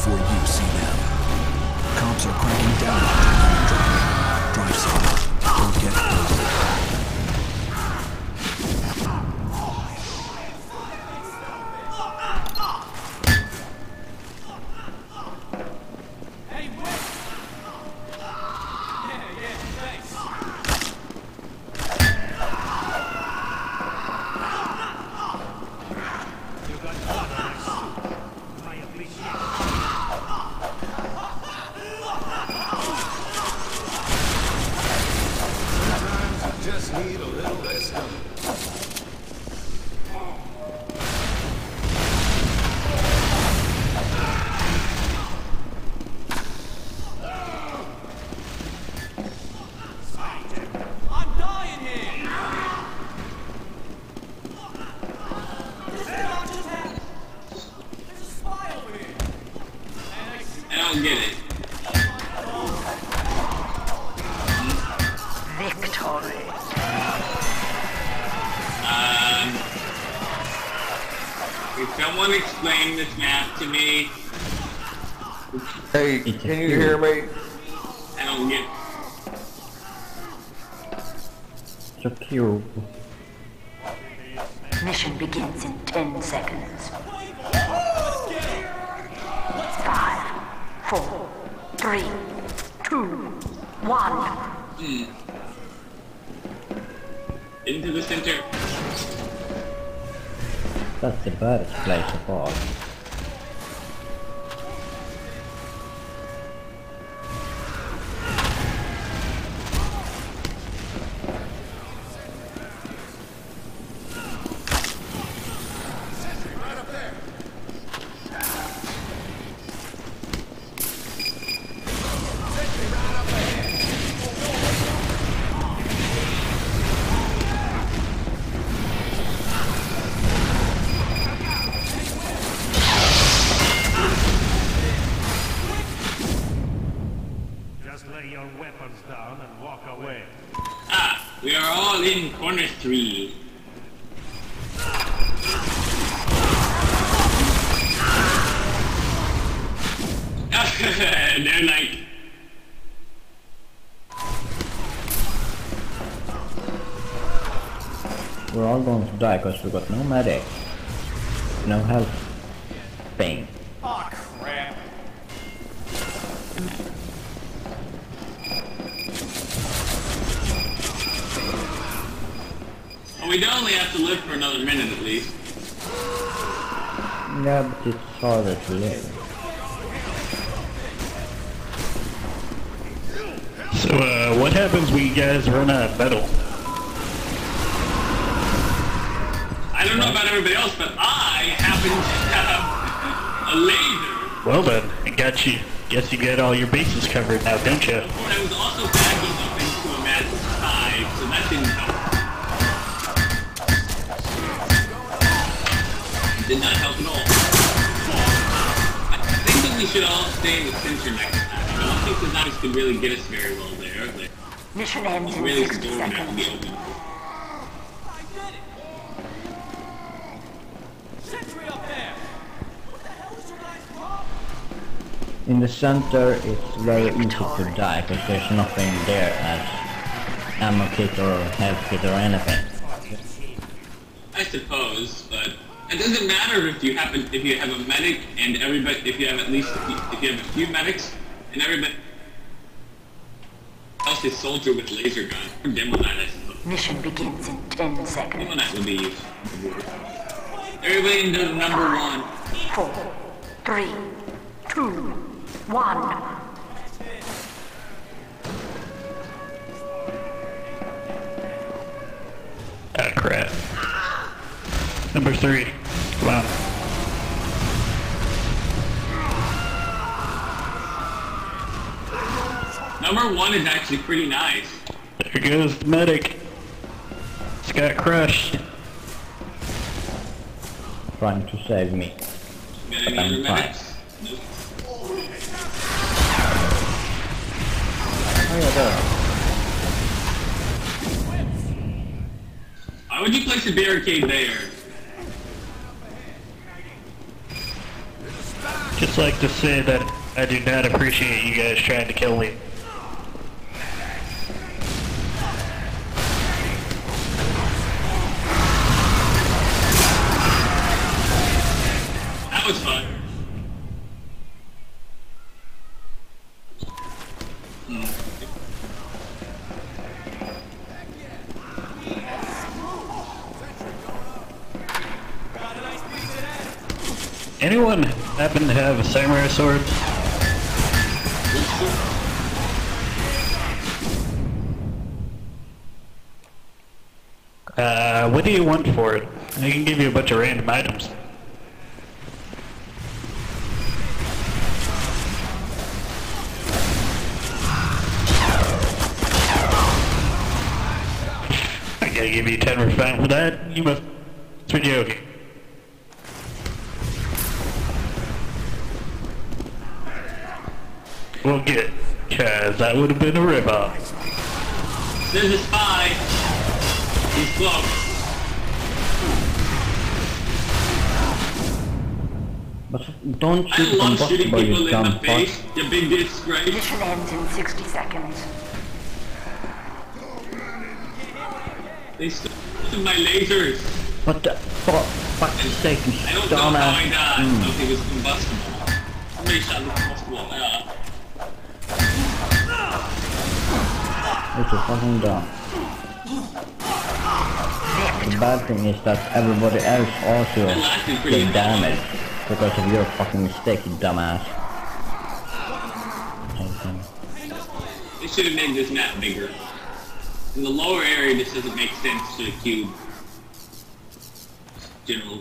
before you see them. Cops are cracking down on driving. Drive safe. Don't get Victory. Um, can someone explain this map to me? Hey, can you hear me? I don't get. It's a cube. Mission begins in 10 seconds. Five, four, three, two, one. Into the center. That's the baddest place of all. In corner three. They're like, We're all going to die because we got no medic. No health well, we only have to live for another minute at least. Yeah, but it's harder to live. So, uh, what happens when you guys run out of metal? I don't know about everybody else, but I happen to have a laser. Well then, I got you. Guess you get all your bases covered now, don't you? But I was also backing up into a massive hive, so that didn't help. Did not help at all. I think that we should all stay in the center next time. I don't think the knives can really get us very well there. They're Mission ends in really 60 storming out in the seconds. I did it! Sentry up there! What the hell is your? In the center, it's very easy to die because there's nothing there as ammo kit or health kit or anything. I suppose, but it doesn't matter if you have a, if you have a medic and everybody if you have at least if you, if you have a few medics and everybody else is soldier with laser gun or demo knight, I suppose. Mission begins in 10 Demo seconds. knight would be useful. would work. Everybody into number one. Four, three, two, one. Ah, crap. Number three. Come. Number one is actually pretty nice. There goes the medic. It's got crushed. Trying to save me. Got any I'm other fine. medics? Nope. Oh yeah, there. Why would you place a barricade there? Like to say that I do not appreciate you guys trying to kill me. That was fun. Anyone happen to have a samurai sword? Uh, what do you want for it? I can give you a bunch of random items. I gotta give you 10 refine for that? You must be joking. Well, good, cause that would have been a ripoff. There's a spy. He's close. But don't I shoot love shooting combustible, people you in dumb the fuck. face. You big disgrace. Mission ends in 60 seconds. They stole my lasers. What the fuck? Fuck's sake, you I don't know how I dumbass. died. Mm. Okay, it was combustible. Somebody shot the combustible. Uh, Fucking. The bad thing is that everybody else also get damaged because of your fucking mistake, you dumbass. They should have made this map bigger. In the lower area, this doesn't make sense to the cube. General.